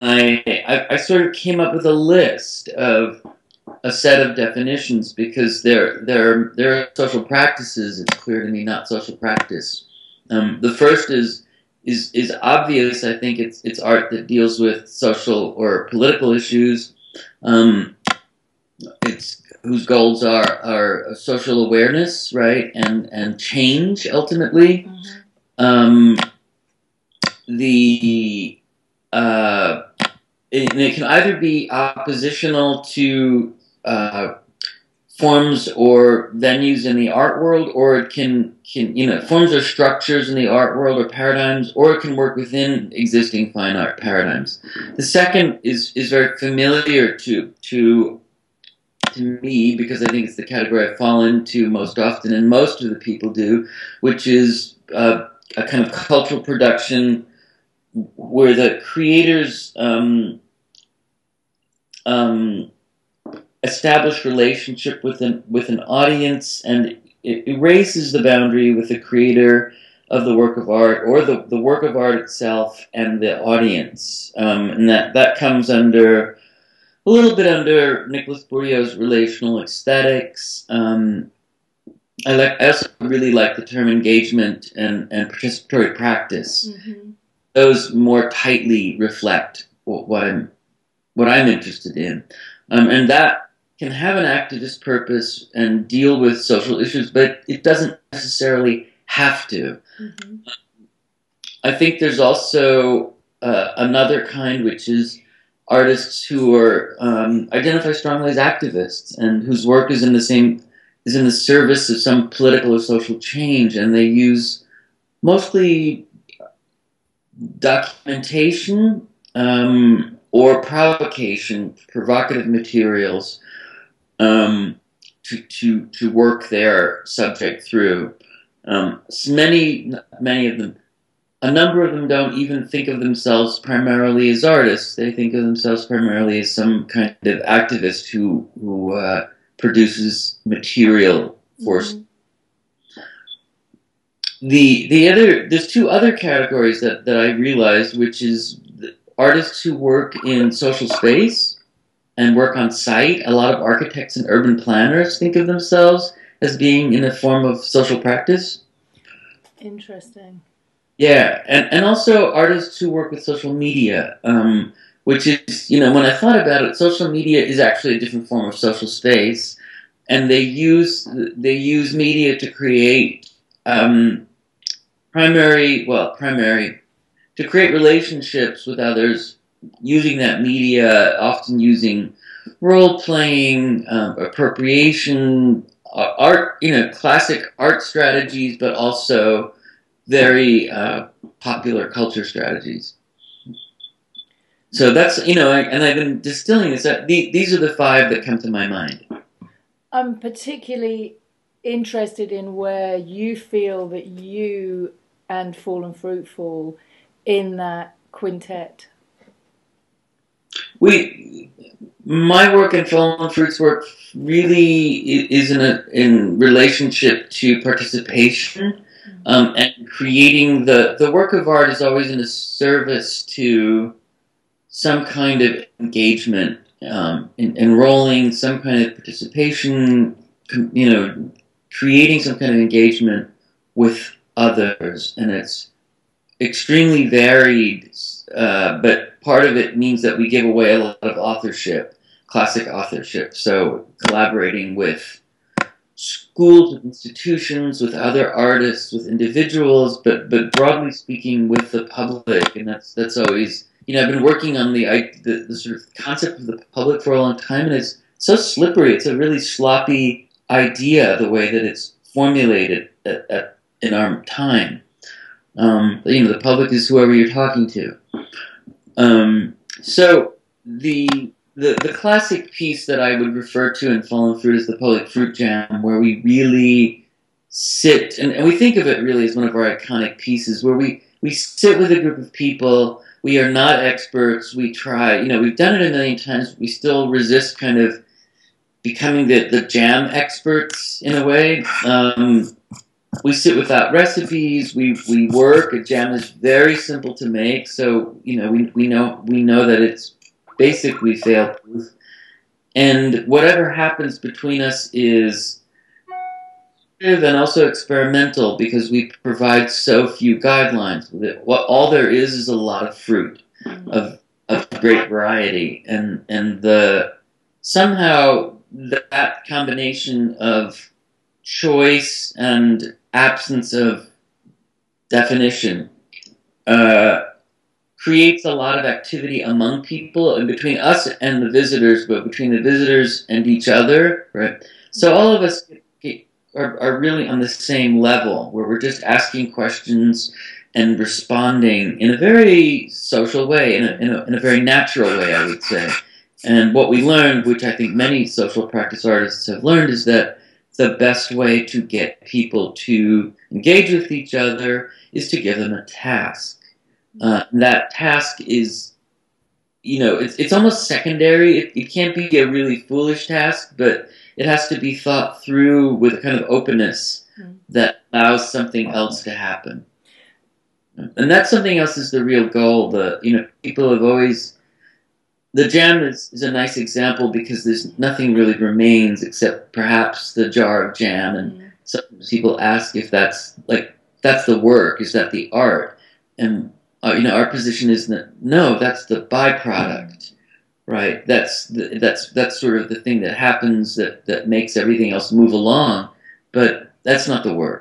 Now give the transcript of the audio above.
I, I, I sort of came up with a list of a set of definitions because there there there are social practices. It's clear to me not social practice. Um, the first is is is obvious. I think it's it's art that deals with social or political issues. Um, it's whose goals are are social awareness, right, and and change ultimately. Mm-hmm. Um, the uh, it, it, can either be oppositional to uh, forms or venues in the art world, or it can, can, you know, forms or structures in the art world or paradigms, or it can work within existing fine art paradigms. The second is, is very familiar to, to, to me because I think it's the category I fall into most often, and most of the people do, which is uh, a kind of cultural production where the creators um, um, establish relationship with an with an audience and it erases the boundary with the creator of the work of art or the, the work of art itself and the audience. Um, and that that comes under a little bit under Nicolas Bourriaud's relational aesthetics. Um, I like I also really like the term engagement and, and participatory practice. Mm-hmm those more tightly reflect what I'm what I'm interested in, um, and that can have an activist purpose and deal with social issues, but it doesn't necessarily have to. Mm-hmm. I think there's also uh, another kind, which is artists who are um, identify strongly as activists and whose work is in the same is in the service of some political or social change, and they use mostly documentation um, or provocation, provocative materials um, to, to, to work their subject through. Um, many, many of them, a number of them don't even think of themselves primarily as artists. They think of themselves primarily as some kind of activist who, who uh, produces material for mm-hmm the the other there's two other categories that, that I realized, which is artists who work in social space and work on site. A lot of architects and urban planners think of themselves as being in a form of social practice. Interesting. Yeah, and, and also artists who work with social media, um, which is, you know, when I thought about it, social media is actually a different form of social space, and they use they use media to create um, primary, well, primary, to create relationships with others using that media, often using role playing, um, appropriation, art, you know, classic art strategies, but also very uh, popular culture strategies. So that's, you know, and I've been distilling this. Uh, these are the five that come to my mind. I'm particularly interested in where you feel that you and Fallen Fruitful in that quintet? We, my work and Fallen Fruit's work really is in a in relationship to participation. Mm-hmm. Um, and creating the the work of art is always in a service to some kind of engagement, um, in, enrolling, some kind of participation, you know, creating some kind of engagement with others, and it's extremely varied. Uh, but part of it means that we give away a lot of authorship, classic authorship. So collaborating with schools, with institutions, with other artists, with individuals, but but broadly speaking, with the public, and that's that's always you know I've been working on the the, the sort of concept of the public for a long time, and it's so slippery. It's a really sloppy idea the way that it's formulated at, at in our time. Um, you know, the public is whoever you're talking to. Um, so the, the the classic piece that I would refer to in Fallen Fruit is the Public Fruit Jam, where we really sit and, and we think of it really as one of our iconic pieces, where we we sit with a group of people. We are not experts. We try. You know, we've done it a million times. we still resist kind of becoming the, the jam experts in a way. Um, we sit without recipes. We we work. A jam is very simple to make, so you know we we know we know that it's basically fail proof. And whatever happens between us is and also experimental because we provide so few guidelines. What all there is is a lot of fruit mm-hmm. of of great variety, and and the somehow that combination of choice and absence of definition uh, creates a lot of activity among people and between us and the visitors, but between the visitors and each other, right? So all of us are, are really on the same level where we're just asking questions and responding in a very social way, in a, in a, in a very natural way, I would say. And what we learned, which I think many social practice artists have learned, is that the best way to get people to engage with each other is to give them a task. Uh, that task is, you know, it's, it's almost secondary. It, it can't be a really foolish task, but it has to be thought through with a kind of openness mm. that allows something else to happen. And that something else is the real goal. The you know people have always the jam is, is a nice example because there's nothing really remains except perhaps the jar of jam, and mm. some people ask if that's like that's the work, is that the art? And uh, you know our position is that no, that's the byproduct right? That's the, that's that's sort of the thing that happens that that makes everything else move along, but that's not the work.